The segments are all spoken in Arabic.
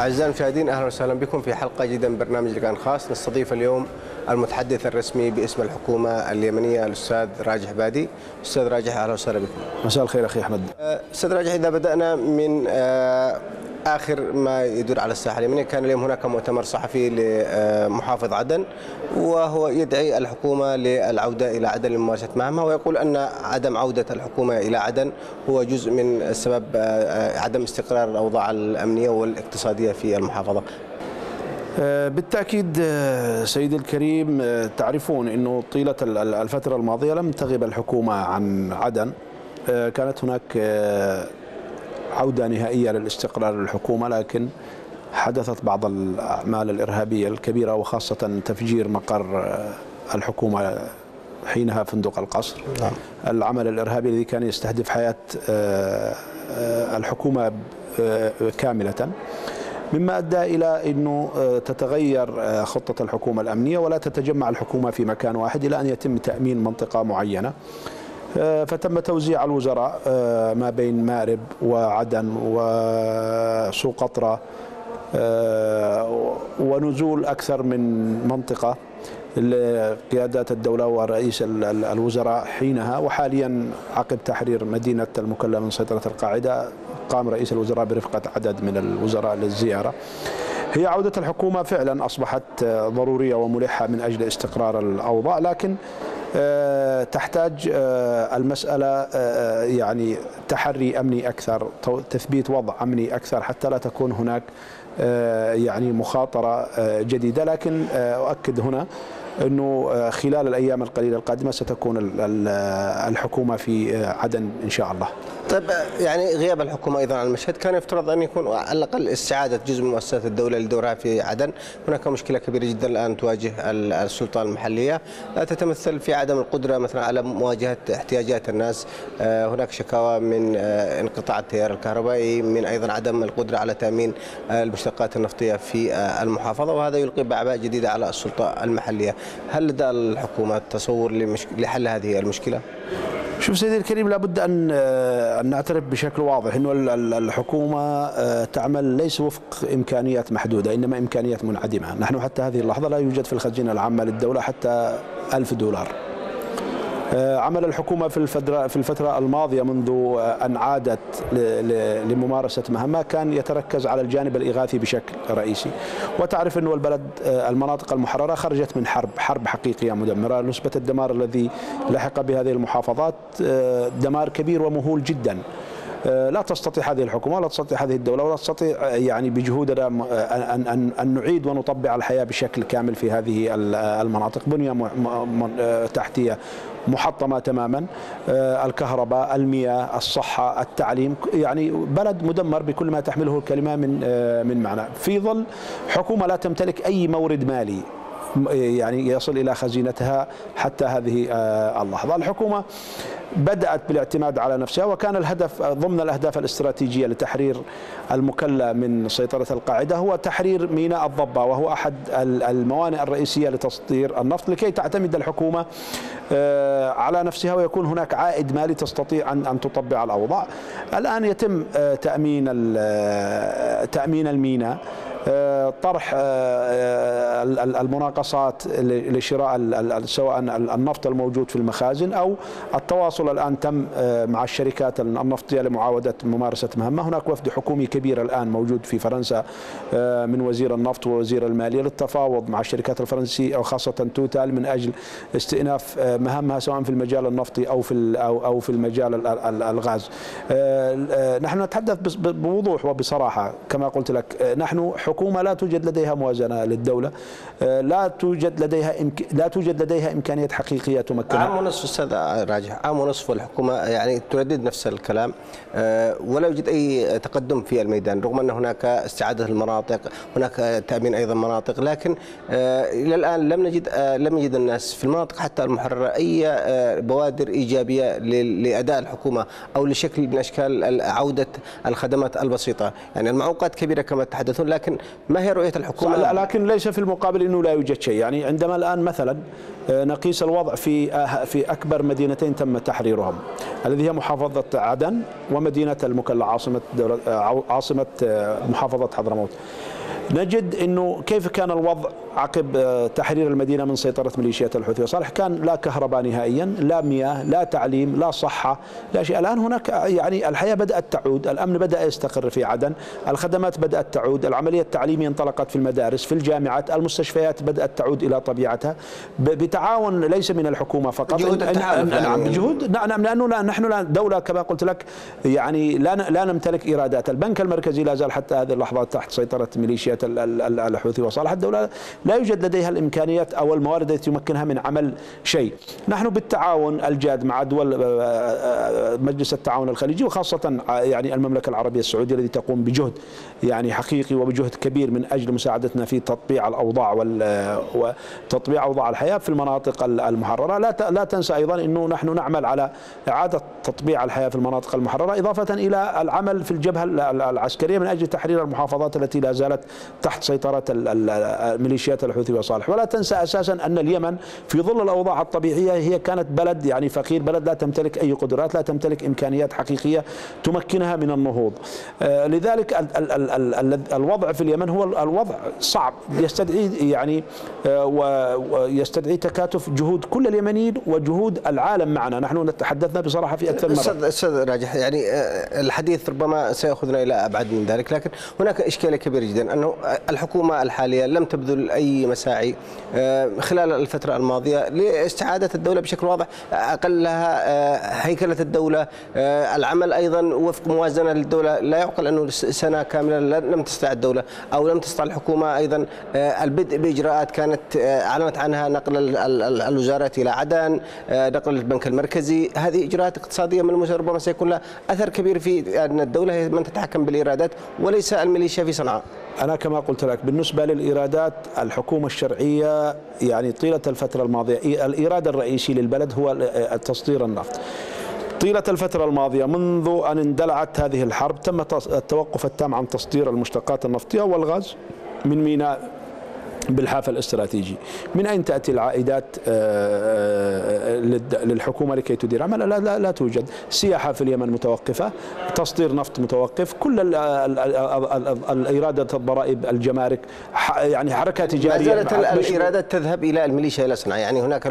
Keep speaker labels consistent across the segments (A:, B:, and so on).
A: أعزائي المشاهدين أهلا وسهلا بكم في حلقة جديدة من برنامج لقاء خاص. نستضيف اليوم المتحدث الرسمي باسم الحكومة اليمنية الأستاذ راجح بادي. أستاذ راجح أهلا وسهلا بكم.
B: مساء الخير أخي أحمد.
A: أستاذ راجح إذا بدأنا من آه، آخر ما يدور على الساحة اليمنية كان اليوم هناك مؤتمر صحفي لمحافظ عدن وهو يدعي الحكومة للعودة إلى عدن لممارسة مهامها ويقول أن عدم عودة الحكومة إلى عدن هو جزء من سبب آه، عدم استقرار الأوضاع الأمنية والاقتصادية في المحافظة.
B: آه، بالتأكيد آه، سيدي الكريم تعرفون أنه طيلة ال- ال- الفترة الماضية لم تغب الحكومة عن عدن. كانت هناك عودة نهائية للاستقرار للحكومة لكن حدثت بعض الأعمال الإرهابية الكبيرة وخاصة تفجير مقر الحكومة حينها فندق القصر
A: نعم.
B: العمل الإرهابي الذي كان يستهدف حياة آه، الحكومة آه، كاملة مما أدى إلى إنه آه، تتغير خطة الحكومة الأمنية ولا تتجمع الحكومة في مكان واحد إلى أن يتم تأمين منطقة معينة. آه، فتم توزيع الوزراء آه، ما بين مارب وعدن وسوق آه، ونزول أكثر من منطقة لقيادات الدولة ورئيس ال- ال- الوزراء حينها. وحاليا عقب تحرير مدينة المكلا من سيطرة القاعدة قام رئيس الوزراء برفقة عدد من الوزراء للزيارة. هي عودة الحكومة فعلا أصبحت آه، ضرورية وملحة من أجل استقرار الأوضاع لكن آه، تحتاج آه، المسألة يعني تحري أمني أكثر تثبيت وضع أمني أكثر حتى لا تكون هناك يعني مخاطرة جديدة. لكن أؤكد هنا أنه خلال الأيام القليلة القادمة ستكون ال- ال- الحكومة في عدن إن شاء الله.
A: طيب يعني غياب الحكومة أيضا عن المشهد كان يفترض أن يكون على الأقل استعادة جزء من مؤسسات الدولة لدورها في عدن. هناك مشكلة كبيرة جدا الآن تواجه ال- السلطة المحلية. لا تتمثل في عدم القدرة مثلا على مواجهة احتياجات الناس. آه، هناك شكاوى من آه، انقطاع التيار الكهربائي من أيضا عدم القدرة على تأمين آه، المشتقات النفطية في المحافظة. وهذا يلقي بأعباء جديدة على السلطة المحلية. هل لدى الحكومة تصور لحل هذه المشكلة؟
B: شوف سيدي الكريم لابد أن أن نعترف بشكل واضح إنه ال- ال- الحكومة آه، تعمل ليس وفق إمكانيات محدودة إنما إمكانيات منعدمة، نحن حتى هذه اللحظة لا يوجد في الخزينة العامة للدولة حتى ألف دولار. آه، عمل الحكومة في الفترة في الفترة الماضية منذ آه، أن عادت لممارسة مهامها كان يتركز على الجانب الإغاثي بشكل رئيسي. وتعرف أن البلد آه، المناطق المحررة خرجت من حرب حرب حقيقية مدمرة. نسبة الدمار الذي لحق بهذه المحافظات دمار كبير ومهول جدا. لا تستطيع هذه الحكومة ولا تستطيع هذه الدولة ولا تستطيع آه، يعني بجهودنا آه، ان ان ان نعيد ونطبع الحياة بشكل كامل في هذه ال- آه، المناطق. بنية آه، تحتية محطمة تماما آه، الكهرباء المياه الصحة التعليم يعني بلد مدمر بكل ما تحمله الكلمة من آه، من معنى. في ظل حكومة لا تمتلك أي مورد مالي يعني يصل إلى خزينتها حتى هذه آه، اللحظه الحكومة بدأت بالاعتماد على نفسها وكان الهدف ضمن الأهداف الاستراتيجية لتحرير المكلا من سيطرة القاعدة هو تحرير ميناء الضبة وهو ال- الموانئ الرئيسية لتصدير النفط لكي تعتمد الحكومة آه، على نفسها ويكون هناك عائد مالي تستطيع ان تطبع الأوضاع. الآن يتم آه، آه، تأمين الميناء. طرح ال- ال- المناقصات لشراء سواء ال- النفط الموجود في المخازن أو التواصل الآن تم آه، مع الشركات النفطيه لمعاوده ممارسة مهمة، هناك وفد حكومي كبير الآن موجود في فرنسا آه، من وزير النفط ووزير المالية للتفاوض مع الشركات الفرنسية أو خاصة توتال من أجل استئناف آه، مهامها سواء في المجال النفطي أو في أو أو في المجال ال- ال- الغاز. نحن نتحدث بوضوح وبصراحة كما قلت لك نحن حكومه لا توجد لديها موازنة للدولة آه، لا توجد لديها إمك... لا توجد لديها امكانيات حقيقية تمكنها.
A: عام ونصف أستاذ راجح عام ونصف والحكومة يعني تردد نفس الكلام آه، ولا يوجد أي تقدم في الميدان رغم أن هناك استعادة المناطق هناك تأمين أيضا مناطق لكن آه، إلى الآن لم نجد لم يجد الناس في المناطق حتى المحررة أي آه، بوادر إيجابية ل- لأداء الحكومة أو لشكل من أشكال ال- عودة الخدمات البسيطة. يعني المعوقات كبيرة كما تحدثون لكن ما هي رؤية الحكومة؟
B: لا لكن ليس في المقابل إنه لا يوجد شيء. يعني عندما الآن مثلا آه، نقيس الوضع في آه، في أكبر مدينتين تم تحريرهم الذي هي محافظة عدن ومدينة المكلا عاصمة عاصمة محافظة حضرموت. نجد إنه كيف كان الوضع عقب آه، تحرير المدينة من سيطرة ميليشيات الحوثي؟ وصالح كان لا كهرباء نهائيا لا مياه لا تعليم لا صحة لا شيء. الآن هناك يعني الحياة بدأت تعود الأمن بدأ يستقر في عدن الخدمات بدأت تعود العملية التعليمية انطلقت في المدارس في الجامعات المستشفيات بدأت تعود إلى طبيعتها. بتعاون ليس من الحكومة فقط.
A: جهود التعاون.
B: نعم بجهود نعم لأنه لا نحن لا دولة كما قلت لك يعني لا لا نمتلك إيرادات. البنك المركزي لا زال حتى هذه اللحظه تحت سيطرة ميليشيات الحوثي وصالح. الدولة لا يوجد لديها الإمكانيات أو الموارد التي تمكنها من عمل شيء. نحن بالتعاون الجاد مع دول آه، آه، مجلس التعاون الخليجي وخاصة آه، يعني المملكة العربية السعودية التي تقوم بجهد يعني حقيقي وبجهد كبير من أجل مساعدتنا في تطبيع الأوضاع وتطبيع أوضاع الحياة في المناطق المحررة. لا لا تنسى أيضا إنه نحن نعمل على إعادة تطبيع الحياة في المناطق المحررة إضافة إلى العمل في الجبهة العسكرية من أجل تحرير المحافظات التي لا زالت تحت سيطرة ميليشيات الحوثي وصالح ولا تنسى أساسا أن اليمن في ظل الأوضاع الطبيعية هي كانت بلد يعني فقير بلد لا تمتلك أي قدرات لا تمتلك إمكانيات حقيقية تمكنها من النهوض. آه، لذلك الوضع في اليمن هو الوضع صعب. يستدعي يعني آه، ويستدعي تكاتف جهود كل اليمنيين وجهود العالم معنا. نحن تحدثنا بصراحة في أكثر
A: مرة. أستاذ راجح يعني آه، الحديث ربما سيأخذنا إلى أبعد من ذلك لكن هناك اشكاليه كبيره جدا انه الحكومة الحالية لم تبذل أي مساعي آه، خلال الفترة الماضية لاستعادة الدولة بشكل واضح أقلها آه، هيكلة الدولة آه، العمل أيضا وفق موازنة للدولة لا يعقل أنه سنة كاملة لم تستطع الدولة أو لم تستطع الحكومة أيضا البدء بإجراءات كانت أعلنت عنها نقل الوزارات إلى عدن نقل البنك المركزي. هذه إجراءات اقتصادية من ربما سيكون لها أثر كبير في أن الدولة هي من تتحكم بالإيرادات وليس الميليشيا في صنعاء.
B: أنا كما قلت لك بالنسبة للإيرادات الحكومة الشرعية يعني طيلة الفترة الماضية الإيراد الرئيسي للبلد هو تصدير النفط. طيلة الفترة الماضية منذ أن اندلعت هذه الحرب تم التوقف التام عن تصدير المشتقات النفطية والغاز من ميناء بالحافة الاستراتيجي. من أين تأتي العائدات آه، آه، للحكومة لكي تدير؟ عمل لا, لا, لا توجد. سياحة في اليمن متوقفة تصدير نفط متوقف كل الإيرادات الضرائب الجمارك يعني حركة تجارية
A: ما زالت الإيرادات تذهب إلى الميليشيا الأصنع يعني هناك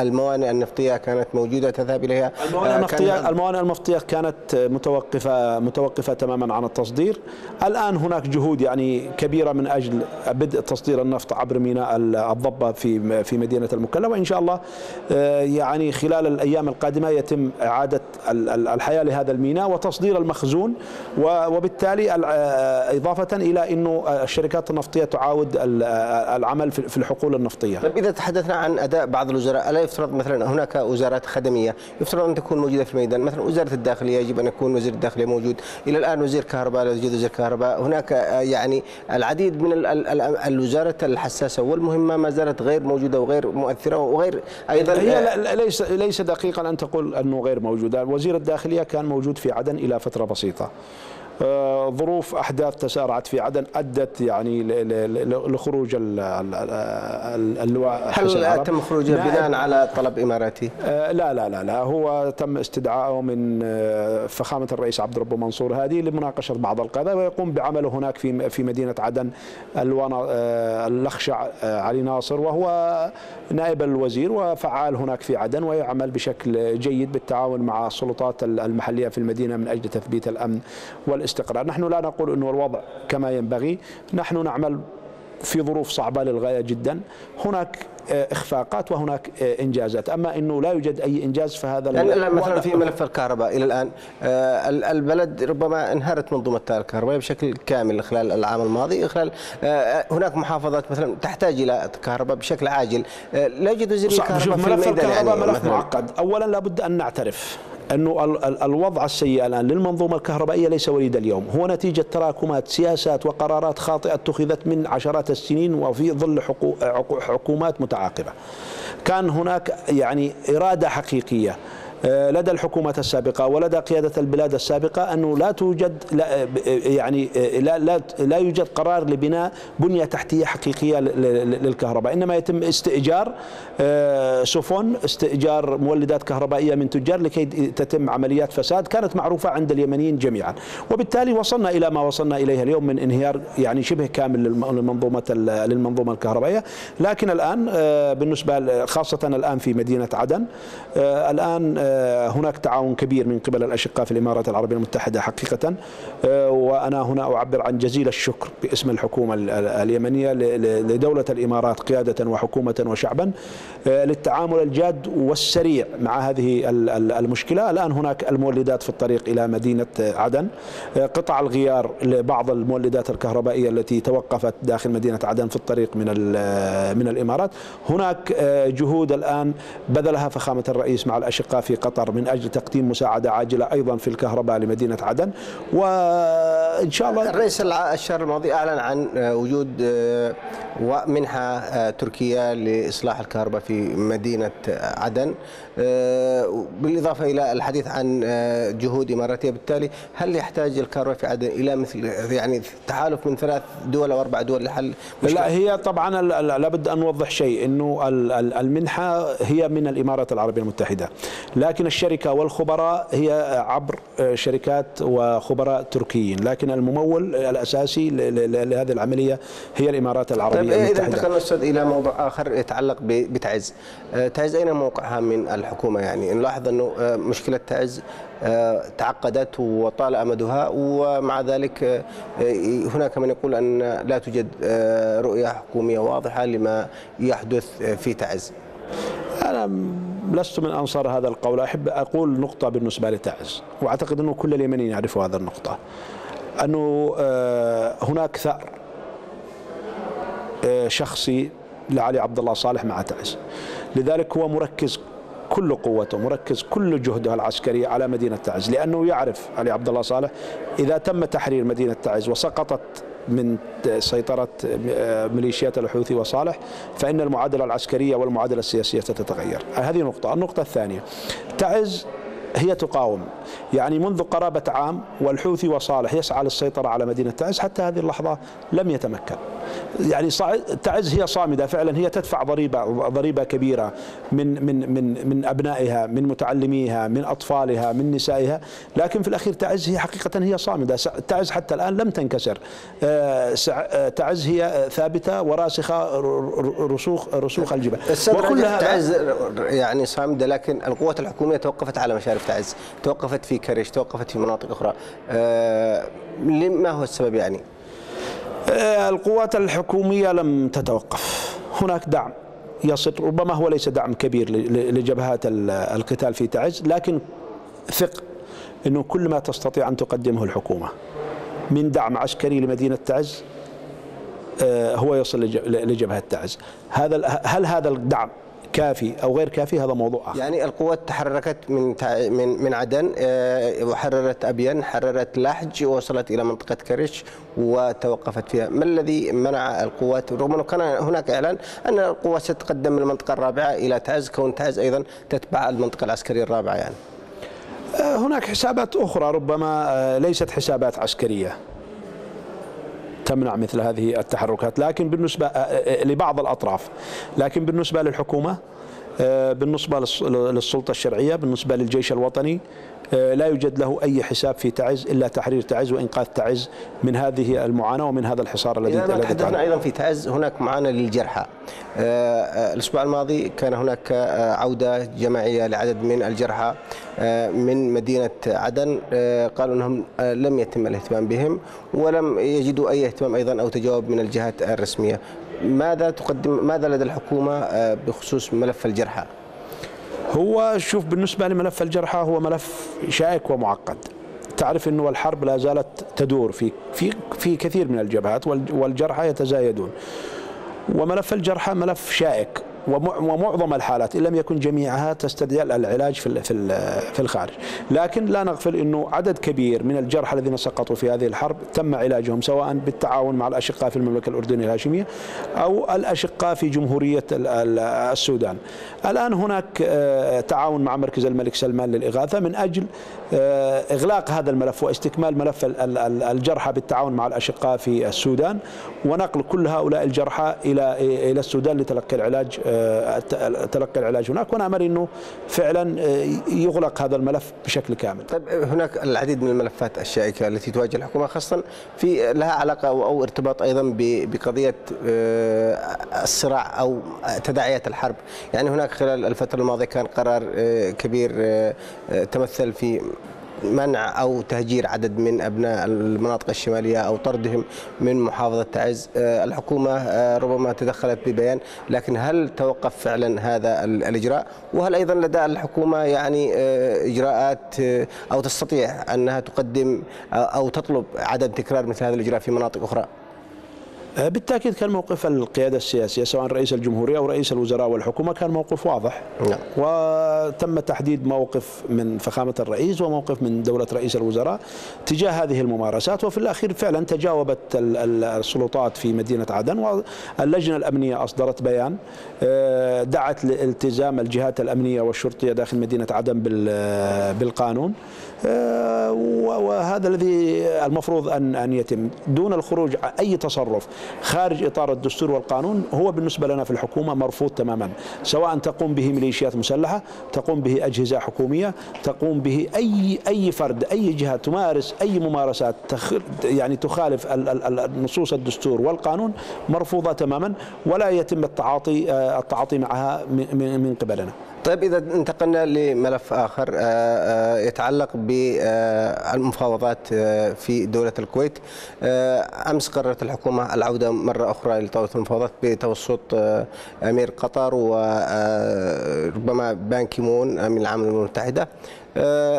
A: الموانئ النفطية كانت موجودة تذهب إليها.
B: الموانئ آه، النفطية الموانئ النفطية كانت متوقفة متوقفة تماما عن التصدير. الآن هناك جهود يعني كبيرة من أجل بدء تصدير النفط. النفط عبر ميناء الضبة في في مدينة المكلا وإن شاء الله آه، يعني خلال الأيام القادمة يتم إعادة الحياة لهذا الميناء وتصدير المخزون وبالتالي آه، إضافة إلى أنه الشركات النفطية تعاود العمل في الحقول النفطية.
A: طيب إذا تحدثنا عن أداء بعض الوزراء ألا يفترض مثلا هناك وزارات خدمية يفترض أن تكون موجودة في الميدان؟ مثلا وزارة الداخلية يجب أن يكون وزير الداخلية موجود. إلى الآن وزير كهرباء لا يوجد وزير كهرباء هناك آه، يعني العديد من الوزارة الحساسة والمهمة ما زالت غير موجودة وغير مؤثرة وغير
B: أيضا هي ليس ليس دقيقا أن تقول أنه غير موجودة، وزير الداخلية كان موجود في عدن إلى فترة بسيطة. آه، ظروف أحداث تسارعت في عدن أدت يعني لخروج
A: اللواء هل تم خروجه بناء على طلب إماراتي؟
B: آه، لا لا لا لا. هو تم استدعائه من آه، فخامة الرئيس عبد الرب منصور هادي لمناقشة بعض القضايا ويقوم بعمله هناك في في مدينة عدن الأخشع علي ناصر وهو نائب الوزير وفعال هناك في عدن ويعمل بشكل جيد بالتعاون مع السلطات المحلية في المدينة من أجل تثبيت الأمن والاستقرار الاستقرار. نحن لا نقول أنه الوضع كما ينبغي. نحن نعمل في ظروف صعبة للغاية جدا. هناك آه، إخفاقات وهناك آه، إنجازات. أما إنه لا يوجد أي إنجاز فهذا
A: يعني مثلا في ملف الكهرباء إلى الآن آه، البلد ربما انهارت منظومه الكهرباء بشكل كامل خلال العام الماضي خلال هناك محافظات مثلا تحتاج إلى كهرباء بشكل عاجل. لا يوجد وزير
B: الكهرباء في ملف الكهرباء يعني ملف معقد. اولا لابد أن نعترف. أنه الوضع السيء الآن للمنظومة الكهربائية ليس وليد اليوم. هو نتيجة تراكمات سياسات وقرارات خاطئة اتخذت من عشرات السنين وفي ظل حكومات متعاقبة. كان هناك يعني إرادة حقيقية. لدى الحكومة السابقة ولدى قيادة البلاد السابقة أنه لا توجد لا يعني لا لا لا يوجد قرار لبناء بنية تحتية حقيقية للكهرباء. إنما يتم استئجار سفن استئجار مولدات كهربائية من تجار لكي تتم عمليات فساد كانت معروفة عند اليمنيين جميعا. وبالتالي وصلنا إلى ما وصلنا إليه اليوم من انهيار يعني شبه كامل للمنظومة للمنظومة الكهربائية. لكن الآن بالنسبة خاصة الآن في مدينة عدن الآن هناك تعاون كبير من قبل الأشقاء في الإمارات العربية المتحدة حقيقة. وأنا هنا أعبر عن جزيل الشكر باسم الحكومة اليمنية لدولة الإمارات قيادة وحكومة وشعبا للتعامل الجاد والسريع مع هذه المشكلة. الآن هناك المولدات في الطريق إلى مدينة عدن. قطع الغيار لبعض المولدات الكهربائية التي توقفت داخل مدينة عدن في الطريق من من الإمارات. هناك جهود الآن بذلها فخامة الرئيس مع الأشقاء في قطر من أجل تقديم مساعدة عاجلة أيضا في الكهرباء لمدينة عدن. وإن شاء الله
A: الرئيس الشهر الماضي أعلن عن وجود منحة تركية لإصلاح الكهرباء في مدينة عدن. بالإضافة إلى الحديث عن جهود إماراتية بالتالي هل يحتاج الكهرباء في عدن إلى مثل يعني تحالف من ثلاث دول أو أربع دول لحل
B: لا هي طبعا لابد أن نوضح شيء أنه المنحة هي من الإمارات العربية المتحدة. لكن الشركة والخبراء هي عبر شركات وخبراء تركيين لكن الممول الأساسي لهذه العملية هي الإمارات العربية
A: طيب المتحدة. إذا انتقلنا أستاذ إلى موضوع آخر يتعلق بتعز. تعز أين موقعها من الحكومة يعني؟ نلاحظ أنه مشكلة تعز تعقدت وطال أمدها ومع ذلك هناك من يقول أن لا توجد رؤية حكومية واضحة لما يحدث في تعز.
B: أنا لست من أنصار هذا القول، أحب أقول نقطة بالنسبة لتعز وأعتقد أنه كل اليمنيين يعرفوا هذا النقطة. أنه هناك ثأر شخصي لعلي عبد الله صالح مع تعز. لذلك هو مركز كل قوته مركز كل جهده العسكري على مدينة تعز لأنه يعرف علي عبد الله صالح إذا تم تحرير مدينة تعز وسقطت من سيطرة ميليشيات الحوثي وصالح فإن المعادلة العسكرية والمعادلة السياسية ستتغير. هذه نقطة. النقطة الثانية تعز هي تقاوم. يعني منذ قرابة عام والحوثي وصالح يسعى للسيطرة على مدينة تعز حتى هذه اللحظة لم يتمكن. يعني تعز هي صامدة فعلا هي تدفع ضريبة ضريبة كبيرة من من من من أبنائها من متعلميها من أطفالها من نسائها. لكن في الأخير تعز هي حقيقة هي صامدة. تعز حتى الآن لم تنكسر. تعز هي ثابتة وراسخة رسوخ رسوخ الجبال.
A: وكل تعز يعني صامدة لكن القوات الحكومية توقفت على مشارف تعز. توقفت في كرش توقفت في مناطق أخرى. ما هو السبب يعني؟
B: القوات الحكومية لم تتوقف. هناك دعم يصل ربما هو ليس دعم كبير لجبهات القتال في تعز لكن ثق أنه كل ما تستطيع أن تقدمه الحكومة. من دعم عسكري لمدينة تعز هو يصل لجبهة تعز. هذا هل هذا الدعم كافي أو غير كافي هذا موضوع آخر.
A: يعني القوات تحركت من من من عدن وحررت ابين حررت لحج ووصلت إلى منطقة كرش وتوقفت فيها. ما الذي منع القوات؟ رغم أنه كان هناك إعلان أن القوات ستتقدم من المنطقة الرابعة إلى تعز كون تعز أيضا تتبع المنطقة العسكرية الرابعة يعني.
B: هناك حسابات أخرى ربما ليست حسابات عسكرية. تمنع مثل هذه التحركات لكن بالنسبة لبعض الأطراف. لكن بالنسبة للحكومة بالنسبة للسلطة الشرعية بالنسبة للجيش الوطني لا يوجد له أي حساب في تعز إلا تحرير تعز وإنقاذ تعز من هذه المعاناة ومن هذا الحصار الذي
A: إذا تحدثنا أيضا في تعز هناك معاناة للجرحى. الأسبوع الماضي كان هناك عودة جماعية لعدد من الجرحى من مدينة عدن قالوا أنهم لم يتم الاهتمام بهم ولم يجدوا أي اهتمام أيضا أو تجاوب من الجهات الرسمية. ماذا تقدم ماذا لدى الحكومة بخصوص ملف الجرحى؟
B: هو شوف بالنسبة لملف الجرحى هو ملف شائك ومعقد. تعرف إنه الحرب لا زالت تدور في في في كثير من الجبهات والجرحى يتزايدون. وملف الجرحى ملف شائك. ومعظم الحالات إن لم يكن جميعها تستدعي العلاج في في الخارج، لكن لا نغفل إنه عدد كبير من الجرحى الذين سقطوا في هذه الحرب تم علاجهم سواء بالتعاون مع الأشقاء في المملكة الأردنية الهاشمية أو الأشقاء في جمهورية السودان. الآن هناك آه، تعاون مع مركز الملك سلمان للإغاثة من أجل آه، إغلاق هذا الملف واستكمال ملف الجرحى بالتعاون مع الأشقاء في السودان ونقل كل هؤلاء الجرحى إلى إلى السودان لتلقي العلاج آه، تلقي العلاج هناك ونامل إنه فعلا يغلق هذا الملف بشكل كامل.
A: طيب هناك العديد من الملفات الشائكة التي تواجه الحكومة خاصه في لها علاقة أو ارتباط أيضا بقضية الصراع أو تداعيات الحرب، يعني هناك خلال الفترة الماضية كان قرار كبير تمثل في منع أو تهجير عدد من أبناء المناطق الشمالية أو طردهم من محافظة تعز. آه، الحكومة آه، ربما تدخلت ببيان لكن هل توقف فعلا هذا الإجراء؟ وهل أيضا لدى الحكومة يعني آه، إجراءات أو تستطيع أنها تقدم أو تطلب عدم تكرار مثل هذا الإجراء في مناطق أخرى؟
B: آه، بالتأكيد كان موقف القيادة السياسية سواء رئيس الجمهورية أو رئيس الوزراء والحكومة كان موقف واضح. نعم. وتم تحديد موقف من فخامة الرئيس وموقف من دولة رئيس الوزراء تجاه هذه الممارسات. وفي الأخير فعلا تجاوبت السلطات في مدينة عدن واللجنة الأمنية أصدرت بيان آه، دعت لالتزام الجهات الأمنية والشرطية داخل مدينة عدن بالقانون آه، وهذا الذي المفروض ان أن يتم. دون الخروج أي تصرف خارج إطار الدستور والقانون هو بالنسبة لنا في الحكومة مرفوض تماما. سواء تقوم به ميليشيات مسلحة تقوم به أجهزة حكومية تقوم به اي أي فرد أي جهة تمارس أي ممارسات يعني تخالف نصوص الدستور والقانون مرفوضة تماما ولا يتم التعاطي آه، التعاطي معها من قبلنا.
A: طيب إذا انتقلنا لملف آخر آه، آه، يتعلق بالمفاوضات آه، في دولة الكويت. أمس قررت الحكومة العودة مرة أخرى لطاولة المفاوضات بتوسط أمير قطر وربما بان كيمون من العالم المتحدة.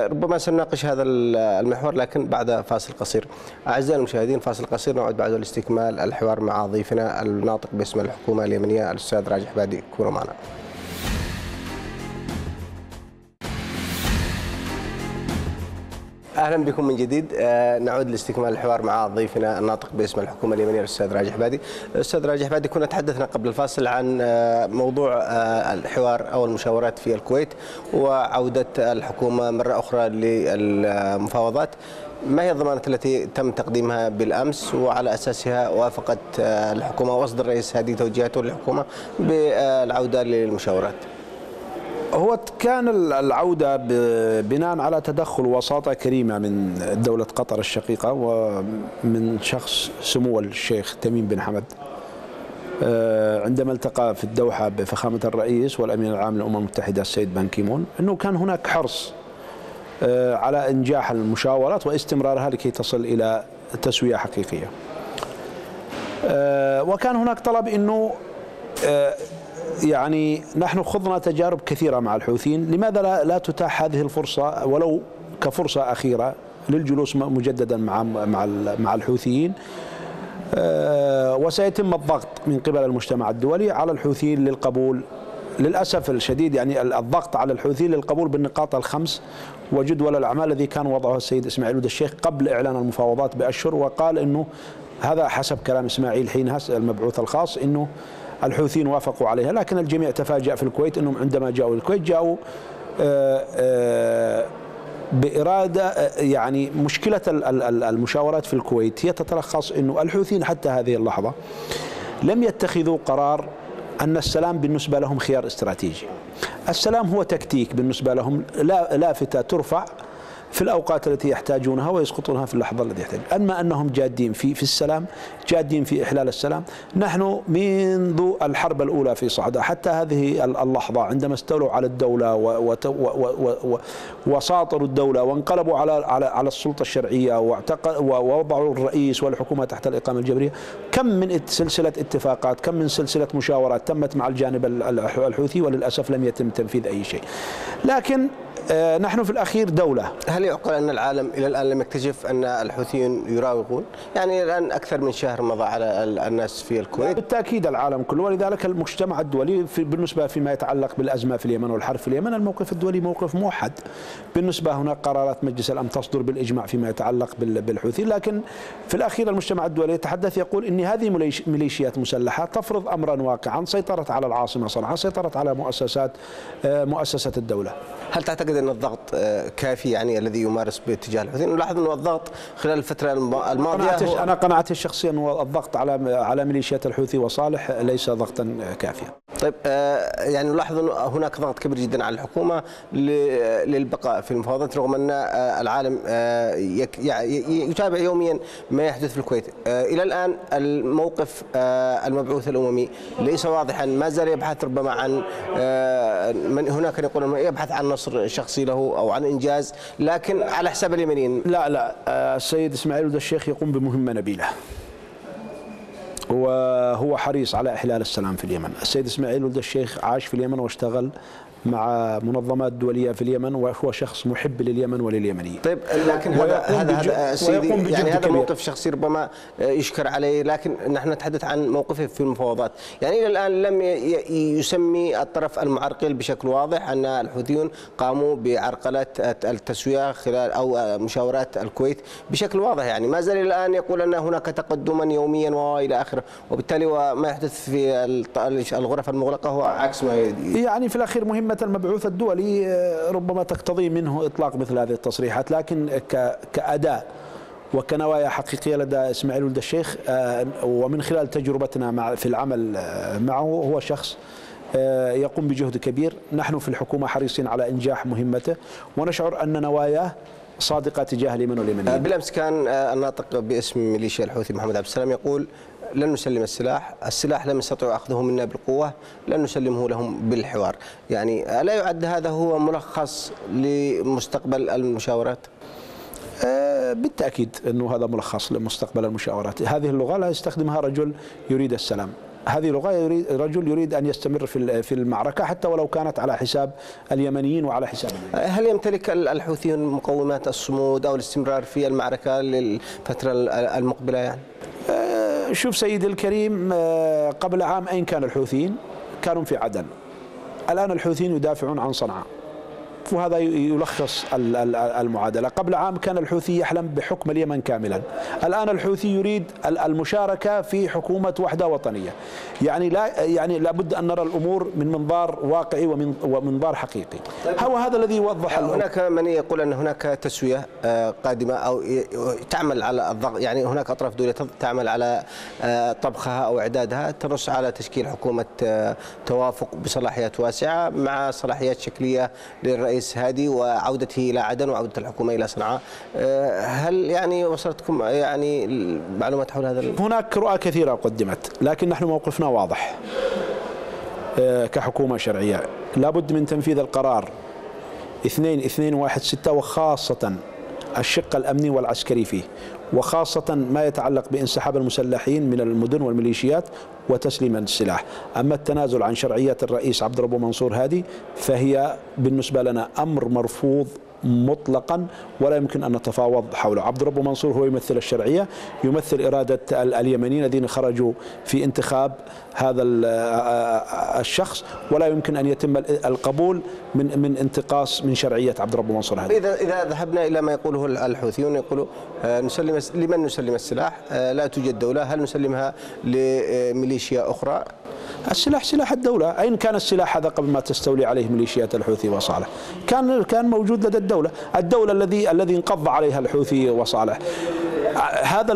A: ربما سنناقش هذا المحور لكن بعد فاصل قصير. أعزائي المشاهدين فاصل قصير نعود بعد لاستكمال الحوار مع ضيفنا الناطق باسم الحكومة اليمنية الأستاذ راجح بادي كونوا معنا. أهلا بكم من جديد آه، نعود لاستكمال الحوار مع ضيفنا الناطق باسم الحكومة اليمنية الأستاذ راجح بادي. الاستاذ راجح بادي كنا تحدثنا قبل الفاصل عن آه، موضوع آه، الحوار أو المشاورات في الكويت وعودة الحكومة مرة أخرى للمفاوضات. ما هي الضمانات التي تم تقديمها بالأمس وعلى أساسها وافقت الحكومة وأصدر الرئيس هذه توجيهاته للحكومة بالعودة للمشاورات؟
B: هو كان العودة بناء على تدخل وساطة كريمة من دولة قطر الشقيقة ومن شخص سمو الشيخ تميم بن حمد. آه، عندما التقى في الدوحة بفخامة الرئيس والأمين العام للأمم المتحدة السيد بان كيمون أنه كان هناك حرص آه، على إنجاح المشاورات واستمرارها لكي تصل إلى تسوية حقيقية. آه، وكان هناك طلب أنه يعني نحن خضنا تجارب كثيرة مع الحوثيين لماذا لا, لا تتاح هذه الفرصة ولو كفرصة أخيرة للجلوس مجددا مع مع مع الحوثيين؟ آه، وسيتم الضغط من قبل المجتمع الدولي على الحوثيين للقبول. للأسف الشديد يعني الضغط على الحوثيين للقبول بالنقاط الخمس وجدول الأعمال الذي كان وضعه السيد إسماعيل ود الشيخ قبل إعلان المفاوضات بأشهر وقال إنه هذا حسب كلام إسماعيل حينها المبعوث الخاص إنه الحوثيين وافقوا عليها لكن الجميع تفاجأ في الكويت أنهم عندما جاءوا الكويت جاءوا آه، آه، بإرادة آه، يعني مشكلة المشاورات في الكويت هي تتلخص أنه الحوثيين حتى هذه اللحظة لم يتخذوا قرار أن السلام بالنسبة لهم خيار استراتيجي. السلام هو تكتيك بالنسبة لهم لافتة ترفع في الأوقات التي يحتاجونها ويسقطونها في اللحظة التي يحتاج. أما أنهم جادين في في السلام جادين في إحلال السلام نحن منذ الحرب الأولى في صعدة حتى هذه اللحظة عندما استولوا على الدولة وساطروا الدولة وانقلبوا على على على السلطة الشرعية ووضعوا الرئيس والحكومة تحت الإقامة الجبرية كم من سلسلة اتفاقات كم من سلسلة مشاورات تمت مع الجانب الحوثي وللأسف لم يتم تنفيذ أي شيء. لكن نحن في الأخير دولة.
A: هل يعقل أن العالم إلى الآن لم يكتشف أن الحوثيون يراوغون؟ يعني الآن أكثر من شهر مضى على الناس في الكويت.
B: بالتأكيد العالم كله ولذلك المجتمع الدولي في بالنسبة فيما يتعلق بالأزمة في اليمن والحرب في اليمن الموقف الدولي موقف موحد. بالنسبة هناك قرارات مجلس الأمن تصدر بالإجماع فيما يتعلق بالحوثي لكن في الأخير المجتمع الدولي يتحدث يقول إن هذه ميليشيات مسلحة تفرض امرا واقعا سيطرت على العاصمة صنعاء سيطرت على مؤسسات مؤسسة الدولة.
A: هل تعتقد إن الضغط كافي يعني الذي يمارس باتجاه الحوثيين نلاحظ إنه الضغط خلال الفترة الماضية
B: أنا قناعتي الشخصية إنه الضغط على على ميليشيات الحوثي وصالح ليس ضغطا كافيا.
A: طيب يعني نلاحظ إنه هناك ضغط كبير جدا على الحكومة للبقاء في المفاوضات رغم أن العالم يتابع يوميا ما يحدث في الكويت. إلى الآن الموقف المبعوث الأممي ليس واضحا ما زال يبحث ربما عن من هناك يقول يبحث عن نصر شخصي. له أو عن إنجاز لكن على حساب اليمنيين.
B: لا لا السيد إسماعيل ولد الشيخ يقوم بمهمة نبيلة. وهو حريص على إحلال السلام في اليمن. السيد إسماعيل ولد الشيخ عاش في اليمن واشتغل مع منظمات دولية في اليمن وهو شخص محب لليمن ولليمنيين.
A: طيب لكن هذا هذا هذا سيدي يعني هذا موقف شخصي ربما يشكر عليه لكن نحن نتحدث عن موقفه في المفاوضات. يعني إلى الآن لم يسمي الطرف المعرقل بشكل واضح أن الحوثيون قاموا بعرقله التسوية خلال أو مشاورات الكويت بشكل واضح. يعني ما زال الآن يقول أن هناك تقدما يوميا وإلى آخره. وبالتالي وما يحدث في الغرف المغلقة هو عكس ما
B: يعني في الأخير مهم مهمة المبعوث الدولي ربما تقتضي منه إطلاق مثل هذه التصريحات لكن كأداء وكنوايا حقيقية لدى إسماعيل ولد الشيخ ومن خلال تجربتنا مع في العمل معه هو شخص يقوم بجهد كبير. نحن في الحكومة حريصين على إنجاح مهمته ونشعر أن نواياه صادقة تجاه اليمن واليمنيين.
A: بالأمس كان الناطق باسم ميليشيا الحوثي محمد عبد السلام يقول لن نسلم السلاح السلاح لم يستطيعوا أخذه منا بالقوة لن نسلمه لهم بالحوار يعني ألا يعد هذا هو ملخص لمستقبل المشاورات؟
B: بالتأكيد أنه هذا ملخص لمستقبل المشاورات هذه اللغة لا يستخدمها رجل يريد السلام هذه لغة يريد رجل يريد أن يستمر في في المعركة حتى ولو كانت على حساب اليمنيين وعلى حساب اليمنيين.
A: هل يمتلك الحوثيون مقومات الصمود أو الاستمرار في المعركة للفترة المقبلة يعني؟
B: شوف سيدي الكريم قبل عام أين كان الحوثيين؟ كانوا في عدن. الآن الحوثيين يدافعون عن صنعاء. وهذا يلخص المعادلة. قبل عام كان الحوثي يحلم بحكم اليمن كاملا. الآن الحوثي يريد المشاركة في حكومة وحدة وطنية. يعني لا يعني لابد أن نرى الأمور من منظار واقعي ومن ومنظار حقيقي. هو هذا الذي يوضح
A: هناك من يقول أن هناك تسوية قادمة أو تعمل على الضغط يعني هناك أطراف دولية تعمل على طبخها أو إعدادها تنص على تشكيل حكومة توافق بصلاحيات واسعة مع صلاحيات شكلية للرئيس الرئيس هادي وعودته إلى عدن وعودة الحكومة إلى صنعاء. هل يعني وصلتكم يعني معلومات حول هذا
B: هناك رؤى كثيرة قدمت لكن نحن موقفنا واضح. كحكومة شرعية لابد من تنفيذ القرار 2 2 1 6 وخاصة الشق الأمني والعسكري فيه وخاصة ما يتعلق بانسحاب المسلحين من المدن والميليشيات وتسليم السلاح. أما التنازل عن شرعية الرئيس عبد الرب منصور هادي فهي بالنسبة لنا أمر مرفوض مطلقا ولا يمكن أن نتفاوض حوله، عبد الرب منصور هو يمثل الشرعية، يمثل إرادة اليمنيين الذين خرجوا في انتخاب هذا الشخص ولا يمكن أن يتم القبول من من انتقاص من شرعية عبد الرب منصور هذه.
A: اذا إذا ذهبنا إلى ما يقوله الحوثيون يقولوا نسلم لمن نسلم السلاح؟ لا توجد دولة، هل نسلمها لميليشيا أخرى؟
B: السلاح سلاح الدولة أين كان السلاح هذا قبل ما تستولي عليه ميليشيات الحوثي وصالح كان كان موجود لدى الدولة الدولة الذي الذي انقض عليها الحوثي وصالح. هذا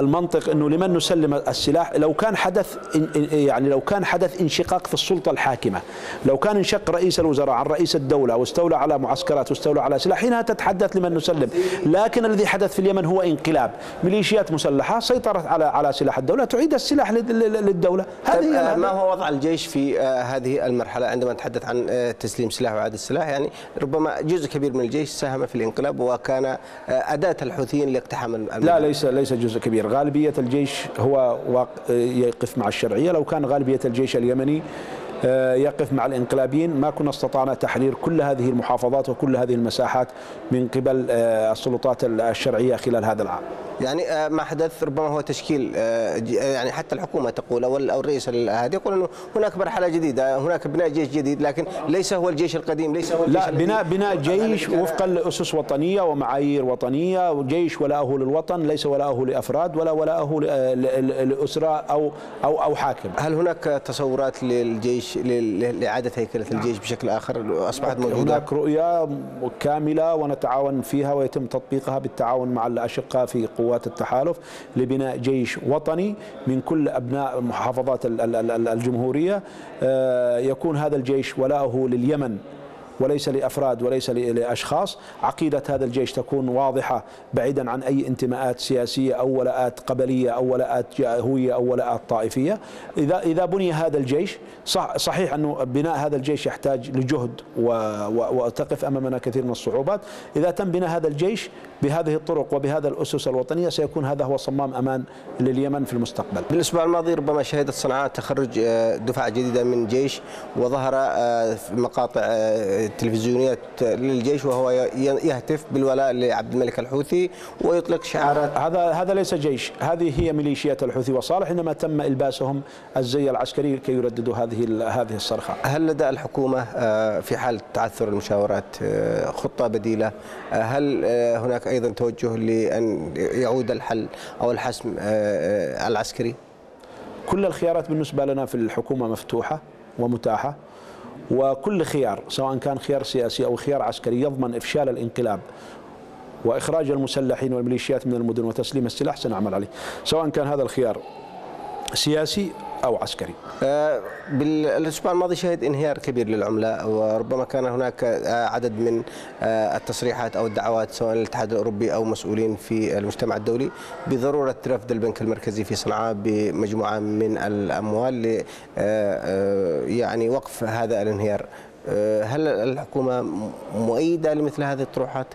B: المنطق إنه لمن نسلم السلاح؟ لو كان حدث يعني لو كان حدث انشقاق في السلطة الحاكمة لو كان انشق رئيس الوزراء عن رئيس الدولة واستولى على معسكرات واستولى على سلاح حينها تتحدث لمن نسلم. لكن الذي حدث في اليمن هو انقلاب. ميليشيات مسلحة سيطرت على على سلاح الدولة تعيد السلاح للدولة.
A: هذه ما هو وضع الجيش في هذه المرحلة؟ عندما نتحدث عن تسليم سلاح وإعادة السلاح يعني ربما جزء كبير من الجيش ساهم في الانقلاب وكان أداة الحوثيين لاقتحام
B: لا ليس ليس جزء كبير. غالبية الجيش هو يقف مع الشرعية لو كان غالبية الجيش اليمني آه، يقف مع الانقلابيين ما كنا استطعنا تحرير كل هذه المحافظات وكل هذه المساحات من قبل آه، السلطات الشرعية خلال هذا العام.
A: يعني آه، ما حدث ربما هو تشكيل آه، يعني حتى الحكومة تقول أو الرئيس هذا يقول إنه هناك مرحلة جديدة هناك بناء جيش جديد لكن ليس هو الجيش القديم ليس هو الجيش
B: لا بناء بناء جيش وفقا لأسس وطنية ومعايير وطنية وجيش ولاءه للوطن ليس ولاءه لأفراد ولا ولاءه لأسرة أو أو أو حاكم.
A: هل هناك تصورات للجيش لإعادة هيكلة الجيش بشكل آخر أصبحت موجودة؟
B: هناك رؤية كاملة ونتعاون فيها ويتم تطبيقها بالتعاون مع الأشقاء في قوات التحالف لبناء جيش وطني من كل أبناء محافظات ال- ال- ال- الجمهورية. آه، يكون هذا الجيش ولاؤه لليمن. وليس لأفراد وليس ل- لأشخاص، عقيدة هذا الجيش تكون واضحة بعيدا عن أي انتماءات سياسية أو ولاءات قبلية أو ولاءات هويه أو ولاءات طائفية، اذا إذا بني هذا الجيش صح صحيح أنه بناء هذا الجيش يحتاج لجهد وتقف أمامنا كثير من الصعوبات، إذا تم بناء هذا الجيش بهذه الطرق وبهذا الأسس الوطنية سيكون هذا هو صمام أمان لليمن في المستقبل.
A: بالاسبوع الماضي ربما شهدت صنعاء تخرج آه، دفعة جديدة من جيش وظهر آه، في مقاطع آه، تلفزيونية للجيش وهو يهتف بالولاء لعبد الملك الحوثي ويطلق شعارات
B: هذا هذا ليس جيش، هذه هي ميليشيات الحوثي وصالح إنما تم إلباسهم الزي العسكري لكي يرددوا هذه هذه الصرخة.
A: هل لدى الحكومة آه، في حال تعثر المشاورات خطة بديلة آه، هل هناك أيضا توجه لأن يعود الحل أو الحسم آه، آه، العسكري.
B: كل الخيارات بالنسبة لنا في الحكومة مفتوحة ومتاحة وكل خيار سواء كان خيار سياسي أو خيار عسكري يضمن إفشال الانقلاب وإخراج المسلحين والميليشيات من المدن وتسليم السلاح سنعمل عليه. سواء كان هذا الخيار سياسي أو عسكري
A: آه، بالأسبوع الماضي شهد انهيار كبير للعملة وربما كان هناك آه، عدد من آه، التصريحات أو الدعوات سواء للاتحاد الأوروبي أو مسؤولين في المجتمع الدولي بضرورة رفض البنك المركزي في صنعاء بمجموعة من الأموال ل يعني وقف هذا الانهيار هل الحكومة مؤيدة لمثل هذه الطروحات؟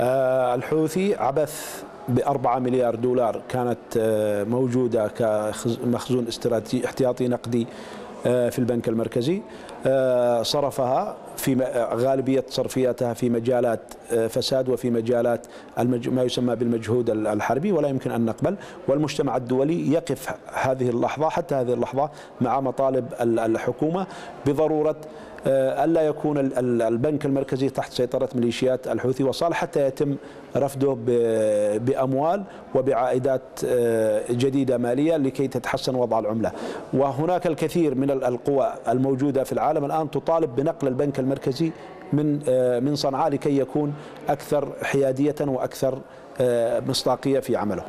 B: الحوثي عبث بأربعة مليار دولار كانت آه، موجودة كمخزون استراتيجي احتياطي نقدي آه، في البنك المركزي. صرفها في آه، غالبية صرفياتها في مجالات آه، فساد وفي مجالات. ما يسمى بالمجهود ال- الحربي ولا يمكن أن نقبل والمجتمع الدولي يقف هذه اللحظة حتى هذه اللحظة مع مطالب ال- الحكومة بضرورة آه، ألا يكون ال- ال- البنك المركزي تحت سيطرة ميليشيات الحوثي وصالح حتى يتم رفضه بأموال وبعائدات آه، جديدة مالية لكي تتحسن وضع العملة وهناك الكثير من ال- القوى الموجودة في العالم الآن تطالب بنقل البنك المركزي من آه، من صنعاء لكي يكون أكثر حيادية وأكثر آه، مصداقية في عمله.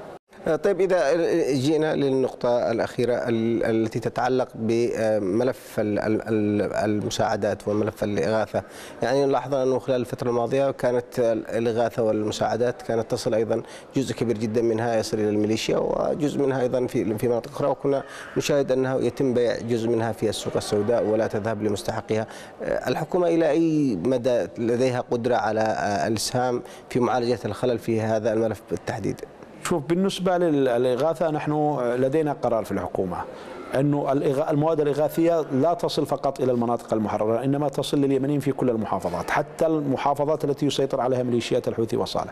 A: طيب إذا جينا للنقطة الأخيرة ال- التي تتعلق بملف ال- ال- ال- المساعدات وملف الإغاثة. يعني نلاحظ أنه خلال الفترة الماضية كانت الإغاثة والمساعدات كانت تصل أيضا جزء كبير جدا منها يصل إلى الميليشيا وجزء منها أيضا في في مناطق أخرى. وكنا نشاهد أنه يتم بيع جزء منها في السوق السوداء ولا تذهب لمستحقها الحكومة إلى أي مدى لديها قدرة على الإسهام في معالجة الخلل في هذا الملف بالتحديد؟
B: شوف بالنسبة للإغاثة نحن لدينا قرار في الحكومة أنه المواد الإغاثية لا تصل فقط إلى المناطق المحررة إنما تصل لليمنيين في كل المحافظات حتى المحافظات التي يسيطر عليها ميليشيات الحوثي وصالح.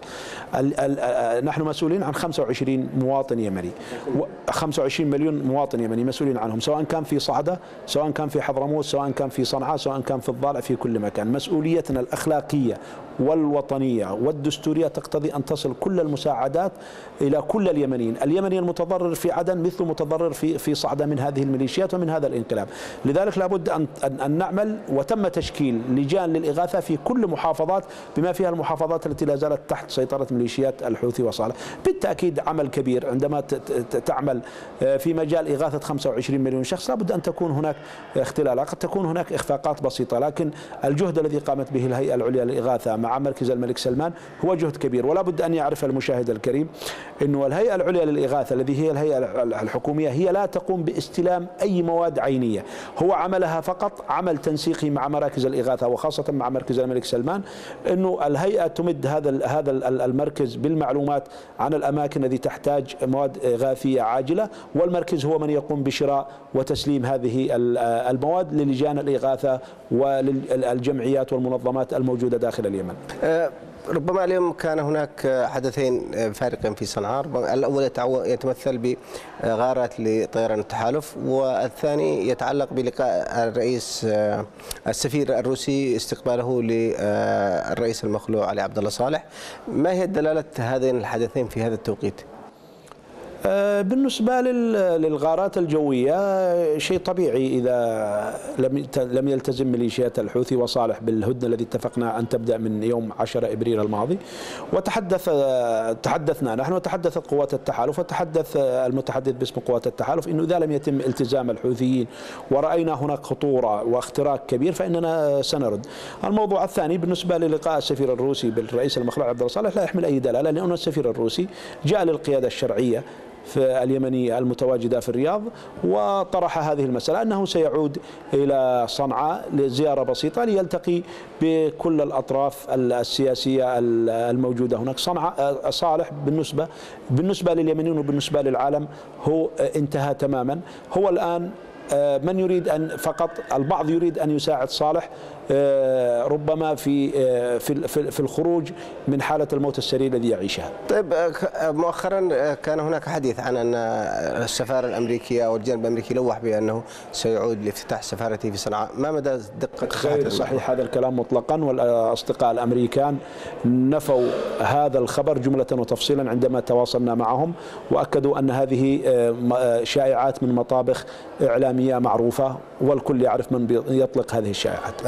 B: ال ال آه، نحن مسؤولين عن 25 مواطن يمني و- 25 مليون مواطن يمني مسؤولين عنهم سواء كان في صعدة سواء كان في حضرموت سواء كان في صنعاء سواء كان في الضالع في كل مكان. مسؤوليتنا الأخلاقية والوطنية والدستورية تقتضي أن تصل كل المساعدات إلى كل اليمنيين. اليمني المتضرر في عدن مثل متضرر في في صعدة من هذه الميليشيات ومن هذا الانقلاب. لذلك لابد أن, أن, نعمل وتم تشكيل لجان للإغاثة في كل محافظات بما فيها المحافظات التي لا زالت تحت سيطرة ميليشيات الحوثي وصالح. بالتأكيد عمل كبير عندما تعمل آه، في مجال إغاثة 25 مليون شخص. لابد أن تكون هناك اختلالات قد تكون هناك إخفاقات بسيطة لكن الجهد الذي قامت به الهيئة العليا للإغاثة مع مركز الملك سلمان هو جهد كبير ولا بد أن يعرف المشاهد الكريم أنه الهيئة العليا للإغاثة الذي هي الهيئة الحكومية هي لا تقوم باست استلام أي مواد عينية هو عملها فقط عمل تنسيقي مع مراكز الإغاثة وخاصة مع مركز الملك سلمان أنه الهيئة تمد هذا هذا المركز بالمعلومات عن الأماكن التي تحتاج مواد إغاثية عاجلة والمركز هو من يقوم بشراء وتسليم هذه المواد للجان الإغاثة وللجمعيات والمنظمات الموجودة داخل اليمن.
A: أه، ربما اليوم كان هناك حدثين فارقين في صنعاء الأول يتمثل بغارات لطيران التحالف والثاني يتعلق بلقاء الرئيس السفير الروسي استقباله للرئيس المخلوع علي عبد الله صالح ما هي دلالة هذين الحدثين في هذا التوقيت؟
B: آه، بالنسبة للغارات الجوية شيء طبيعي إذا لم لم يلتزم ميليشيات الحوثي وصالح بالهدنة الذي اتفقنا أن تبدأ من يوم 10 إبريل الماضي. وتحدث تحدثنا نحن وتحدثت قوات التحالف وتحدث المتحدث باسم قوات التحالف أنه إذا لم يتم التزام الحوثيين ورأينا هناك خطورة واختراق كبير فإننا سنرد. الموضوع الثاني بالنسبة للقاء السفير الروسي بالرئيس المخلوع عبد الله صالح لا يحمل أي دلالة لأن السفير الروسي جاء للقيادة الشرعية في اليمنية المتواجدة في الرياض وطرح هذه المسألة أنه سيعود إلى صنعاء لزيارة بسيطة ليلتقي بكل الأطراف السياسية الموجودة هناك. صنعاء صالح بالنسبة بالنسبة لليمنيين وبالنسبة للعالم هو انتهى تماما. هو الآن آه، من يريد أن فقط البعض يريد أن يساعد صالح آه، ربما في آه، في في الخروج من حالة الموت السريع الذي يعيشها.
A: طيب مؤخرا كان هناك حديث عن أن السفارة الأمريكية أو الجانب الأمريكي لوح بأنه سيعود لافتتاح سفارته في صنعاء، ما مدى دقة
B: غير صحيح هذا الكلام مطلقا والأصدقاء الأمريكان نفوا هذا الخبر جملة وتفصيلا عندما تواصلنا معهم وأكدوا أن هذه شائعات من مطابخ اعلام إعلامية معروفة والكل يعرف من يطلق هذه الشائعات.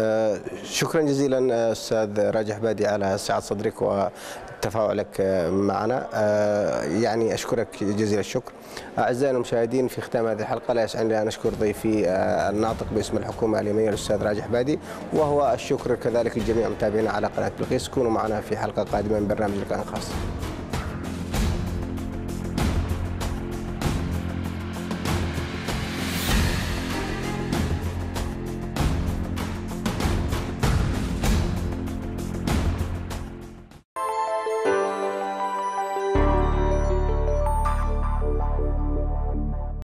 A: شكرا جزيلا أستاذ راجح بادي على سعة صدرك وتفاعلك معنا. أه يعني أشكرك جزيل الشكر. أعزائنا المشاهدين في ختام هذه الحلقة لا يسعني أن أشكر ضيفي أه الناطق باسم الحكومة اليمنية الأستاذ راجح بادي وهو الشكر كذلك لجميع متابعينا على قناة بلقيس كونوا معنا في حلقة قادمة من برنامج لقاء خاص.